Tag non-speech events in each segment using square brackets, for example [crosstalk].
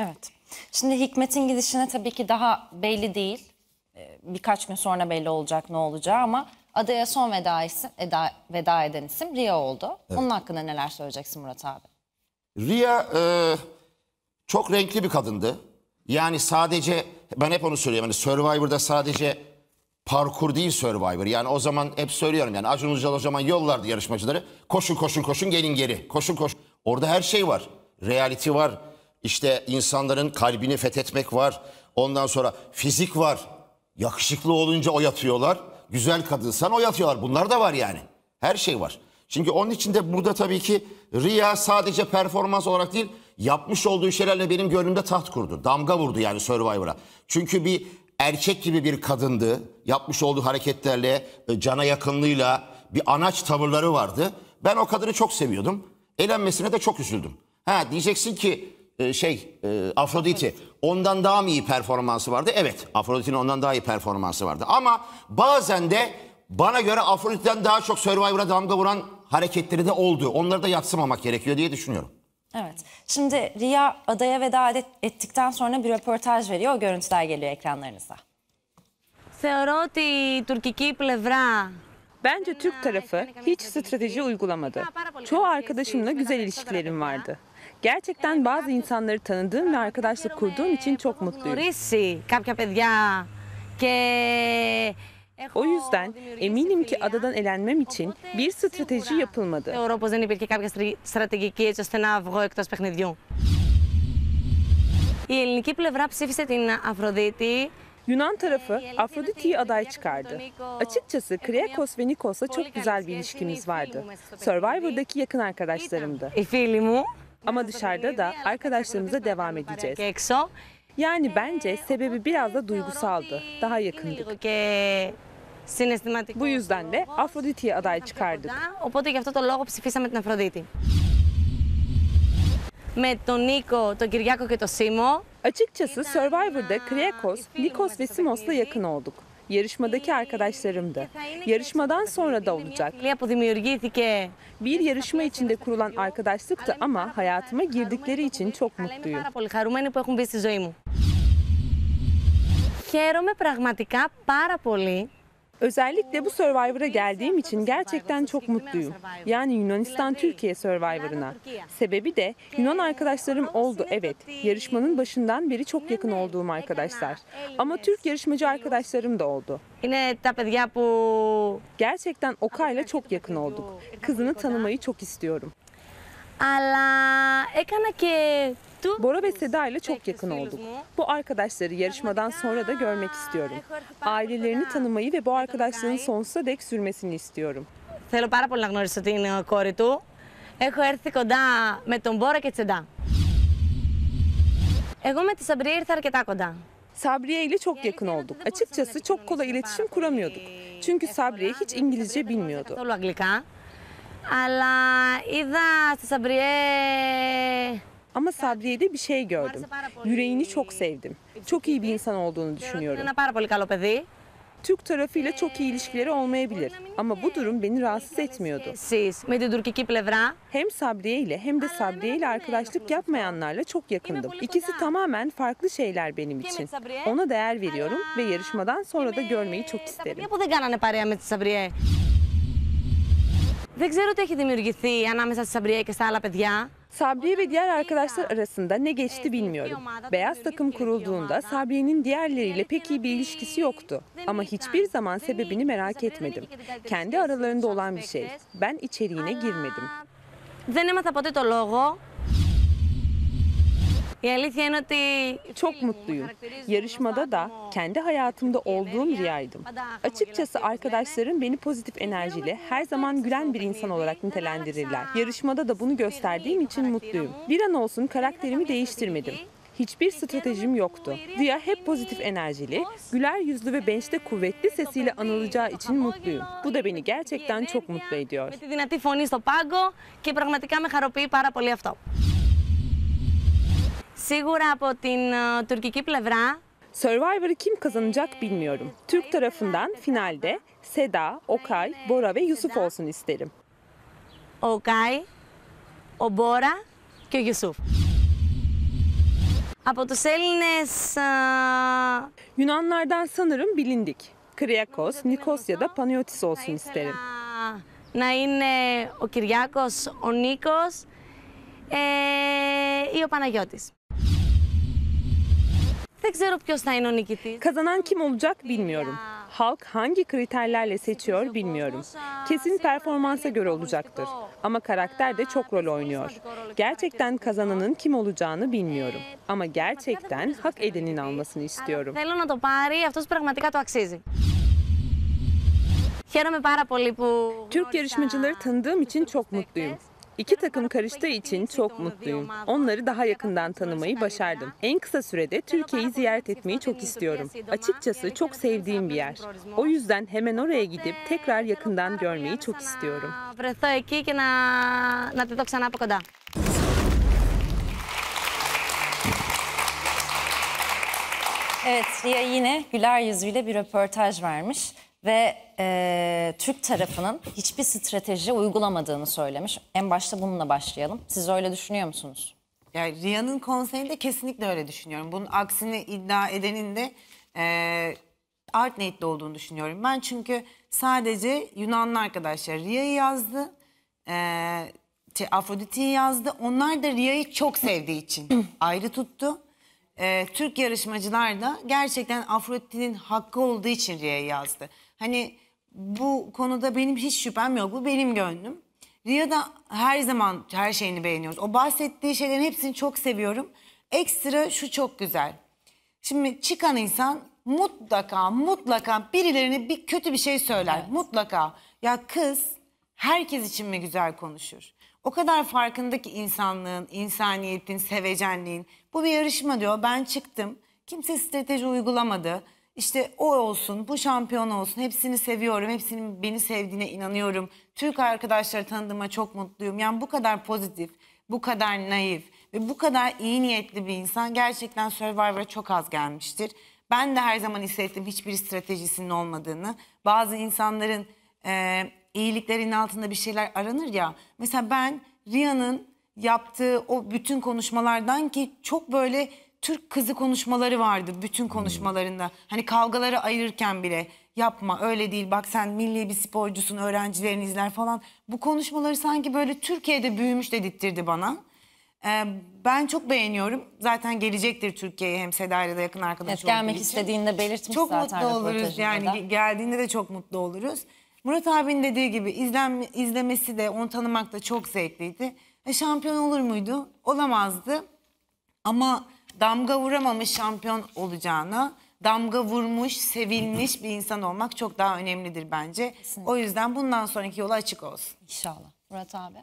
Evet. Şimdi Hikmet'in gidişine tabii ki daha belli değil. Ee, Birkaç gün sonra belli olacak ne olacağı ama adaya son veda, isim, eda, veda eden isim Ria oldu. Onun hakkında neler söyleyeceksin Murat abi? Ria e, çok renkli bir kadındı. Yani sadece ben hep onu söylüyorum. Hani Survivor'da sadece parkur değil Survivor. Yani o zaman hep söylüyorum yani Acun Ilıcalı o zaman yollardı yarışmacıları. Koşun koşun koşun gelin geri. Koşun koşun. Orada her şey var. Reality var. İşte insanların kalbini fethetmek var. Ondan sonra fizik var. Yakışıklı olunca o yatıyorlar. Güzel kadınsan o yatıyorlar. Bunlar da var yani. Her şey var. Çünkü onun için de burada tabii ki Ria sadece performans olarak değil yapmış olduğu şeylerle benim gönlümde taht kurdu. Damga vurdu yani Survivor'a. Çünkü bir erkek gibi bir kadındı. Yapmış olduğu hareketlerle, e, cana yakınlığıyla bir anaç tavırları vardı. Ben o kadını çok seviyordum. Elenmesine de çok üzüldüm. Ha diyeceksin ki e, şey e, Afroditi ondan daha mı iyi performansı vardı? Evet Afrodit'in ondan daha iyi performansı vardı. Ama bazen de bana göre Afrodit'ten daha çok Survivor'a damga vuran hareketleri de oldu. Onları da yatsımamak gerekiyor diye düşünüyorum. Evet. Şimdi Ria adaya veda et- ettikten sonra bir röportaj veriyor. O görüntüler geliyor ekranlarınıza. Θεωρώ ότι η τουρκική πλευρά Bence Türk tarafı hiç strateji uygulamadı. Çoğu arkadaşımla güzel ilişkilerim vardı. Gerçekten bazı insanları tanıdığım ve arkadaşlık kurduğum için çok mutluyum. γνωρίσει κάποια παιδιά και O yüzden eminim ki adadan elenmem için bir strateji yapılmadı. Θεωρώ πως δεν υπήρχε κάποια στρι- στρατηγική έτσι ώστε να βγω εκτός παιχνιδιού. Η ελληνική πλευρά ψήφισε την Αφροδίτη Yunan tarafı Afroditi'yi aday çıkardı. Açıkçası Kriakos ve Nikos'la çok güzel bir ilişkimiz vardı. Survivor'daki yakın arkadaşlarımdı. οι φίλοι μου Ama dışarıda da arkadaşlarımıza devam edeceğiz. και έξω. Yani bence sebebi biraz da duygusaldı. Daha yakındık. Λίγο και συναισθηματικό. Bu yüzden de Afroditi'yi aday çıkardık. Οπότε γι' αυτό το λόγο ψηφίσαμε την Αφροδίτη. Με τον Νίκο, τον Κυριάκο και τον Σίμω Açıkçası Survivor'da Kriakos, Nikos ve Simos'la yakın olduk. Yarışmadaki arkadaşlarımdı. Yarışmadan sonra da olacak. φιλία που δημιουργήθηκε Bir yarışma içinde kurulan arkadaşlıktı ama hayatıma girdikleri için çok θα λέμε mutluyum. πάρα πολύ χαρούμενοι που έχουν μπει στη ζωή μου. Χαίρομαι πραγματικά πάρα πολύ Özellikle bu Survivor'a geldiğim için gerçekten çok mutluyum. Yani Yunanistan Türkiye Survivor'ına. Sebebi de Yunan arkadaşlarım oldu evet. Yarışmanın başından beri çok yakın olduğum arkadaşlar. Ama Türk yarışmacı arkadaşlarım da oldu. είναι τα παιδιά που Gerçekten Okay'la çok yakın olduk. Kızını tanımayı çok istiyorum. αλλά έκανα και του Bora ve Seda ile çok yakın olduk. Bu arkadaşları yarışmadan sonra da görmek istiyorum. Ailelerini tanımayı ve bu arkadaşlığın sonsuza dek sürmesini istiyorum. Θέλω πάρα πολύ να γνωρίσω την ε, κόρη του. Έχω έρθει κοντά με τον Μπόρα και Τσεντά. Εγώ με τη Σαμπρία ήρθα αρκετά κοντά. Sabriye ile çok yakın olduk. Açıkçası çok kolay iletişim kuramıyorduk. Çünkü Sabriye hiç İngilizce bilmiyordu. Καθόλου αγγλικά. Αλλά είδα στη Σαμπριέ ama Sadriye'de bir şey gördüm. Yüreğini çok sevdim. Çok iyi bir insan olduğunu düşünüyorum. Türk tarafıyla çok iyi ilişkileri olmayabilir ama bu durum beni rahatsız etmiyordu. Hem Sabriye ile hem de Sabriye ile arkadaşlık yapmayanlarla çok yakındım. İkisi tamamen farklı şeyler benim için. Ona değer veriyorum ve yarışmadan sonra da görmeyi çok isterim. Bu da Sabriye. παιδιά που δεν κάνανε παρέα με τη Σαμπριέ. Δεν ξέρω τι έχει δημιουργηθεί ανάμεσα στη Σαμπριέ και στα άλλα παιδιά. Sabriye ve diğer arkadaşlar arasında ne geçti bilmiyorum. Beyaz takım kurulduğunda Sabriye'nin diğerleriyle pek iyi bir ilişkisi yoktu. Ama hiçbir zaman sebebini merak etmedim. Kendi aralarında olan bir şey. Ben içeriğine girmedim. Δεν έμαθα ποτέ το λόγο. Η αλήθεια είναι ότι Çok mutluyum. Yarışmada da kendi hayatımda olduğum Riya'ydım. Açıkçası arkadaşlarım beni pozitif enerjiyle her zaman gülen bir insan olarak nitelendirirler. Yarışmada da bunu gösterdiğim için mutluyum. Bir an olsun karakterimi değiştirmedim. Hiçbir stratejim yoktu. Riya hep pozitif enerjili, güler yüzlü ve bench'te kuvvetli sesiyle anılacağı için mutluyum. Bu da beni gerçekten çok mutlu ediyor. με τη δυνατή φωνή στο πάγκο και πραγματικά με χαροποιεί πάρα πολύ αυτό. Σίγουρα από την ε, τουρκική πλευρά Survivor'ı kim kazanacak bilmiyorum. Türk tarafından finalde Seda, Okay, Bora ve Yusuf olsun isterim. ο Κάι, ο Μπόρα και ο Γιουσούφ. Από τους Έλληνες α, Yunanlardan sanırım bilindik. Kriakos, Nikosya'da Panayotis olsun isterim. να είναι ο Κυριάκος, ο Νίκος ε, ή ο Παναγιώτης. Δεν ξέρω ποιος θα είναι ο νικητής. Kazanan kim olacak bilmiyorum. Halk hangi kriterlerle seçiyor bilmiyorum. Kesin performansa göre olacaktır. Ama karakter de çok rol oynuyor. Gerçekten kazananın kim olacağını bilmiyorum. Ama gerçekten hak edenin almasını istiyorum. Θέλω να το πάρει αυτός που πραγματικά το αξίζει. Χαίρομαι πάρα πολύ που Türk yarışmacıları tanıdığım için çok mutluyum. İki takım karıştığı için çok mutluyum. Onları daha yakından tanımayı başardım. En kısa sürede Türkiye'yi ziyaret etmeyi çok istiyorum. Açıkçası çok sevdiğim bir yer. O yüzden hemen oraya gidip tekrar yakından görmeyi çok istiyorum. Evet, ya yine güler yüzüyle bir röportaj vermiş ve e, Türk tarafının hiçbir strateji uygulamadığını söylemiş. En başta bununla başlayalım. Siz öyle düşünüyor musunuz? Yani Rihanna'nın konserinde kesinlikle öyle düşünüyorum. Bunun aksini iddia edenin de e, art niyetli olduğunu düşünüyorum. Ben çünkü sadece Yunanlı arkadaşlar Riha'yı yazdı. E, şey, Afrodit'i yazdı. Onlar da Riha'yı çok sevdiği için [clears throat] ayrı tuttu. E, Türk yarışmacılar da gerçekten Afrodit'in hakkı olduğu için Riha'yı yazdı. Hani bu konuda benim hiç şüphem yok. Bu benim gönlüm. Riya'da her zaman her şeyini beğeniyoruz. O bahsettiği şeylerin hepsini çok seviyorum. Ekstra şu çok güzel. Şimdi çıkan insan mutlaka mutlaka birilerine bir kötü bir şey söyler. Mutlaka. Ya kız herkes için mi güzel konuşur? O kadar farkında ki insanlığın, insaniyetin, sevecenliğin. Bu bir yarışma diyor. Ben çıktım. Kimse strateji uygulamadı. İşte o olsun, bu şampiyon olsun. Hepsini seviyorum. Hepsinin beni sevdiğine inanıyorum. Türk arkadaşları tanıdığıma çok mutluyum. Yani bu kadar pozitif, bu kadar naif ve bu kadar iyi niyetli bir insan gerçekten Survivor'a çok az gelmiştir. Ben de her zaman hissettim hiçbir stratejisinin olmadığını. Bazı insanların e, iyiliklerinin altında bir şeyler aranır ya. Mesela ben Riha'nın yaptığı o bütün konuşmalardan ki çok böyle Türk kızı konuşmaları vardı bütün konuşmalarında. Hani kavgaları ayırırken bile yapma öyle değil bak sen milli bir sporcusun öğrencilerini izler falan. Bu konuşmaları sanki böyle Türkiye'de büyümüş dedirtirdi bana. Ee, ben çok beğeniyorum. Zaten gelecektir Türkiye'ye hem Seda ile de yakın arkadaş Evet, gelmek için. istediğini de belirtmiş Çok zaten mutlu oluruz yani da. ge- geldiğinde de çok mutlu oluruz. Murat abinin dediği gibi izlen, izlemesi de onu tanımak da çok zevkliydi. E, şampiyon olur muydu? Olamazdı. Ama damga vuramamış şampiyon olacağına damga vurmuş, sevilmiş bir insan olmak çok daha önemlidir bence. O yüzden bundan sonraki yolu açık olsun. İnşallah. Murat abi.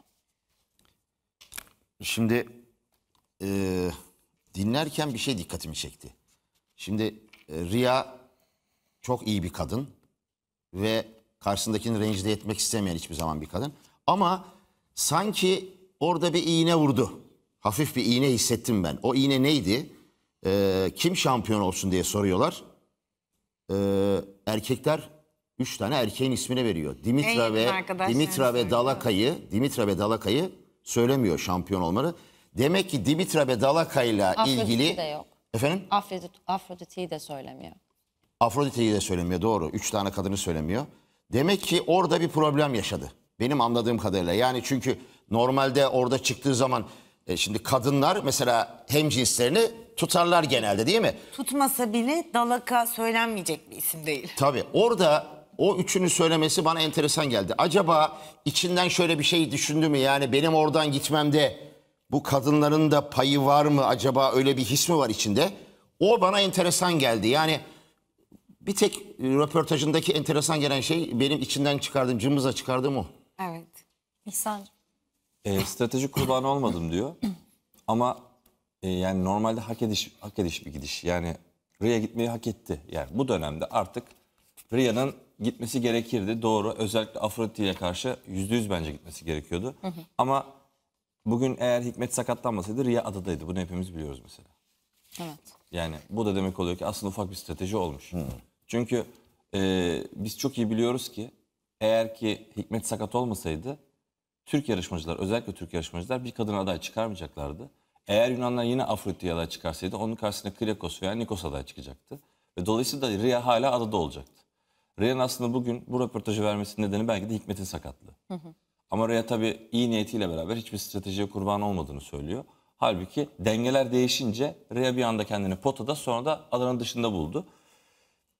Şimdi e, dinlerken bir şey dikkatimi çekti. Şimdi e, Riya çok iyi bir kadın ve karşısındakini rencide etmek istemeyen hiçbir zaman bir kadın. Ama sanki orada bir iğne vurdu. Hafif bir iğne hissettim ben. O iğne neydi? E, kim şampiyon olsun diye soruyorlar. E, erkekler üç tane erkeğin ismini veriyor. Dimitra ve Dimitra ve. Dalaka'yı, Dimitra ve Dalaka'yı söylemiyor şampiyon olmaları. Demek ki Dimitra ve Dalaka'yla Afrodit'i ilgili de yok. efendim Afrodit, Afrodit'i de söylemiyor. Afrodite'yi de söylemiyor doğru. Üç tane kadını söylemiyor. Demek ki orada bir problem yaşadı. Benim anladığım kadarıyla. Yani çünkü normalde orada çıktığı zaman e, şimdi kadınlar mesela hem cinslerini tutarlar genelde değil mi? Tutmasa bile Dalaka söylenmeyecek bir isim değil. Tabii orada o üçünü söylemesi bana enteresan geldi. Acaba içinden şöyle bir şey düşündü mü? Yani benim oradan gitmemde bu kadınların da payı var mı? Acaba öyle bir his mi var içinde? O bana enteresan geldi. Yani bir tek röportajındaki enteresan gelen şey benim içinden çıkardığım, cımbızla çıkardığım o. Evet. İhsan'cığım. E, strateji kurbanı olmadım diyor. Ama e, yani normalde hak ediş hak ediş bir gidiş. Yani Ria gitmeyi hak etti. Yani bu dönemde artık Ria'nın gitmesi gerekirdi. Doğru. Özellikle Afrodite karşı yüzde yüz bence gitmesi gerekiyordu. Ama bugün eğer Hikmet sakatlanmasaydı Ria adadaydı. Bunu hepimiz biliyoruz mesela. Evet. Yani bu da demek oluyor ki aslında ufak bir strateji olmuş. Çünkü e, biz çok iyi biliyoruz ki eğer ki Hikmet sakat olmasaydı Türk yarışmacılar özellikle Türk yarışmacılar bir kadın aday çıkarmayacaklardı. Eğer Yunanlar yine Afrodit'i aday çıkarsaydı onun karşısına Kyriakos veya Nikos aday çıkacaktı. Ve dolayısıyla Ria hala adada olacaktı. Ria'nın aslında bugün bu röportajı vermesinin nedeni belki de Hikmet'in sakatlığı. Ama Ria tabii iyi niyetiyle beraber hiçbir stratejiye kurban olmadığını söylüyor. Halbuki dengeler değişince Ria bir anda kendini potada sonra da alanın dışında buldu.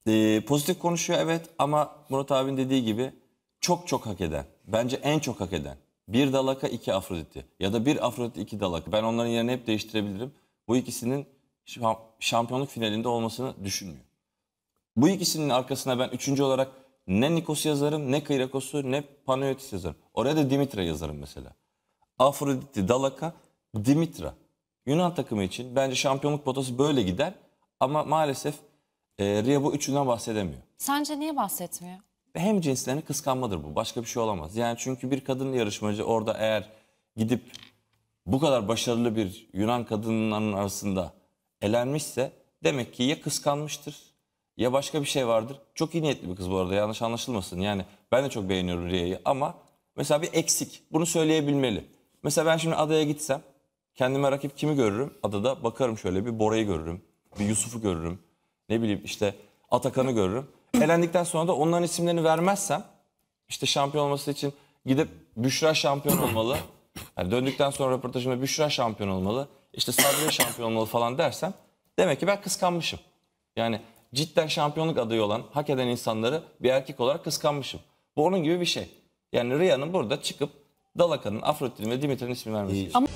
Ee, pozitif konuşuyor evet ama Murat abinin dediği gibi çok çok hak eden, bence en çok hak eden bir Dalaka iki Afrodit'i ya da bir Afrodit iki Dalaka. Ben onların yerini hep değiştirebilirim. Bu ikisinin şam- şampiyonluk finalinde olmasını düşünmüyor. Bu ikisinin arkasına ben üçüncü olarak ne Nikos yazarım, ne Kyriakos'u, ne Panayotis yazarım. Oraya da Dimitra yazarım mesela. Afrodit'i, Dalaka, Dimitra. Yunan takımı için bence şampiyonluk potası böyle gider. Ama maalesef e, Ria bu üçünden bahsedemiyor. Sence niye bahsetmiyor? Hem cinslerini kıskanmadır bu. Başka bir şey olamaz. Yani çünkü bir kadın yarışmacı orada eğer gidip bu kadar başarılı bir Yunan kadınların arasında elenmişse demek ki ya kıskanmıştır ya başka bir şey vardır. Çok iyi niyetli bir kız bu arada yanlış anlaşılmasın. Yani ben de çok beğeniyorum Ria'yı ama mesela bir eksik. Bunu söyleyebilmeli. Mesela ben şimdi adaya gitsem kendime rakip kimi görürüm? Adada bakarım şöyle bir Bora'yı görürüm. Bir Yusuf'u görürüm. Ne bileyim işte Atakan'ı görürüm. Elendikten sonra da onların isimlerini vermezsem işte şampiyon olması için gidip Büşra şampiyon olmalı. Yani döndükten sonra röportajımda Büşra şampiyon olmalı. İşte Sabriye şampiyon olmalı falan dersem demek ki ben kıskanmışım. Yani cidden şampiyonluk adayı olan, hak eden insanları bir erkek olarak kıskanmışım. Bu onun gibi bir şey. Yani Riha'nın burada çıkıp Dalaka'nın, Afrodit'in ve Dimitri'nin ismini vermesi. Ama